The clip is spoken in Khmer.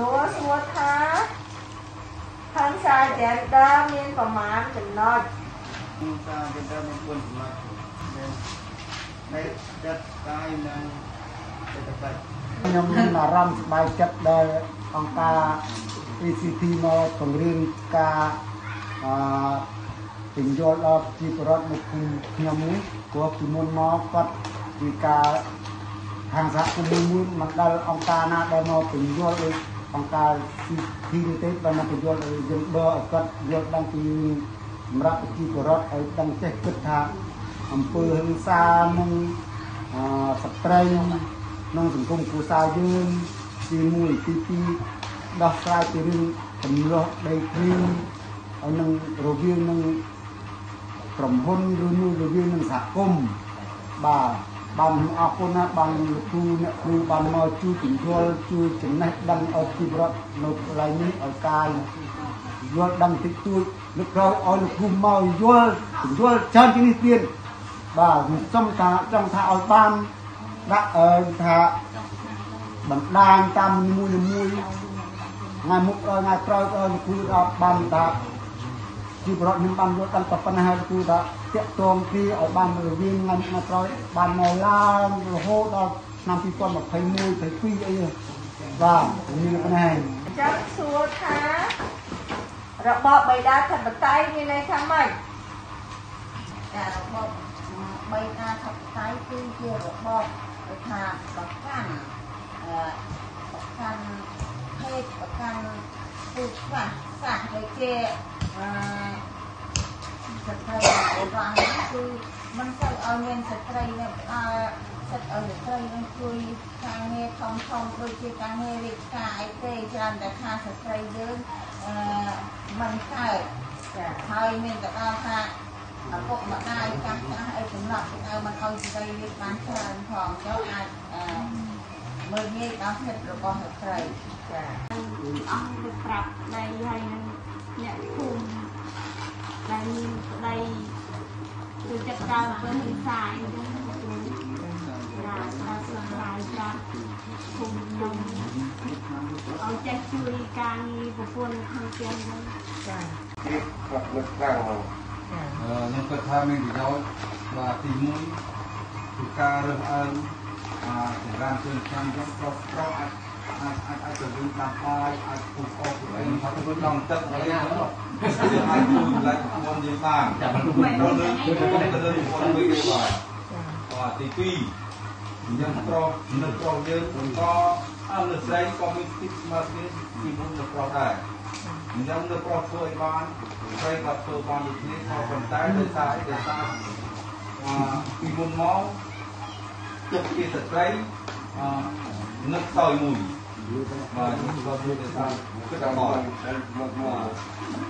នួរសួរថាខាងសាយ gender មានប្រមាណចំណុចការគេទៅមាន4ចំណុចដែលចិត្តកាយនិងចិត្តបច្ចខ្ញុំមានអារម្មណ៍សប្បាយចិត្តដែលអង្គការ ACT មកពង្រៀនការអឺពញ្យល់ដល់ជីវរដ្ឋនៅភូមិខ្ញុំនេះព្រោះពីមុនមកគាត់ពីការខាងសហគមន៍មួយមិនដែលអង្គការណាដែលមកពញ្យល់ដូច អង្គការ CT នេះទេបើមកពញ្យល់ឲ្យយើងបើឲ្យគាត់យល់ដឹងពីសម្រាប់ប្រជាពលរដ្ឋឲ្យដឹងចេះគិតថាអំពើហិង្សានិងអឺស្ត្រីក្នុងសង្គមគ្រួសារយើងទី1ទី2ដោះស្រាយពីរឿងចំនួនដីធ្លីឲ្យនឹងរវាងនឹងក្រុមហ៊ុនឬមួយរវាងនឹងសហគមន៍បាទ បានអរគុណណាស់បានលោកគ្រូអ្នកគ្រូបានមកជួយពន្យល់ជួយចំណេះដឹងឲ្យជីវរដ្ឋនៅកន្លែងនេះឲ្យកាយយល់ដឹងតិចតួចលោកក្រោយឲ្យលោកគ្រូមកយល់ពន្យល់ច្រើនជាងនេះទៀតបាទខ្ញុំសុំថាចង់ថាឲ្យបានដាក់អឺថាបណ្ដាញតាមមួយមួយថ្ងៃមុខដល់ថ្ងៃក្រោយដល់លោកគ្រូដល់បានថា ជីវរដ្ឋខ្ញុំបានយល់ដឹងតែប៉ុណ្ណេះហើយលោកគ្រូថាតាក់ទងពីឲ្យបានរវាងថ្ងៃថ្ងៃក្រោយបានមកឡើងរហូតដល់ឆ្នាំ2021 22អីបាទមានប៉ុណ្ណេះអញ្ចឹងសួរថារបបបៃតាធិបតេយ្យមានន័យថាម៉េចការរបបបីការថបតៃគឺជារបបដែលថាប្រកាន់អឺប្រកាន់ភេទប្រកាន់ពូជសាសន៍សាសន៍ដូចជាអឺ ស្ត្រីបុរាណនេះគឺមិនសូវឲ្យមានស្ត្រីនៅផ្ដល់សិទ្ធិឲ្យស្ត្រីនឹងជួយការងារធំធំដូចជាការងាររាជការអីទេច្រើនតែថាស្ត្រីយើងអឺមិនកើតចាហើយមានទៅដល់ថាឪពុកម្ដាយចាស់ចាស់អីកំណត់ទៅមិនអោយស្រីរៀបបានច្រើនផងចុះអាចអឺមើលងាយដល់សិទ្ធិរបស់ស្ត្រីចាអស់ទៅប្រាប់ប្តីហើយនឹងអ្នកភូមិដែលមាន ប្តីទៅចាត់ការអំពើហិង្សាអីចឹងគឺណាប្រាប់ស្លាយប្រាប់ភូមិនឹងឲ្យចេះជួយការងារប្រពន្ធក្នុងផ្ទះហ្នឹងចាទៀតគាត់នឹកខ្លាំងមកចាខ្ញុំគិតថាមានប្រយោជន៍បាទទី1គឺការរើសអើងអាចម្រើនជើងឆ្នាំចឹងប្រុសប្រុសអាច អាចអាចអាចទៅវិញតាមបាយអាចពុះអស់ពុះអីថាទៅក្នុងទឹកអីហ្នឹងអាចជួយម្លែកមុនយើងបានចាំមិនទៅលើទៅលើមុនមួយគេបាទបាទទី2យើងប្រុសនៅប្រុសយើងក៏អនុស្រីក៏មានទីស្មើគ្នាពីមុននៅប្រុសដែរអញ្ចឹងនៅប្រុសធ្វើឲ្យបានស្រីក៏ធ្វើបានដូចគ្នាក៏ប៉ុន្តែដោយសារអីដោយសារអឺពីមុនមកចិត្តជាស្ត្រីអឺ នឹកសោយមួយបាទនឹកសោយមួយដោយ